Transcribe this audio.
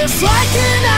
If I out.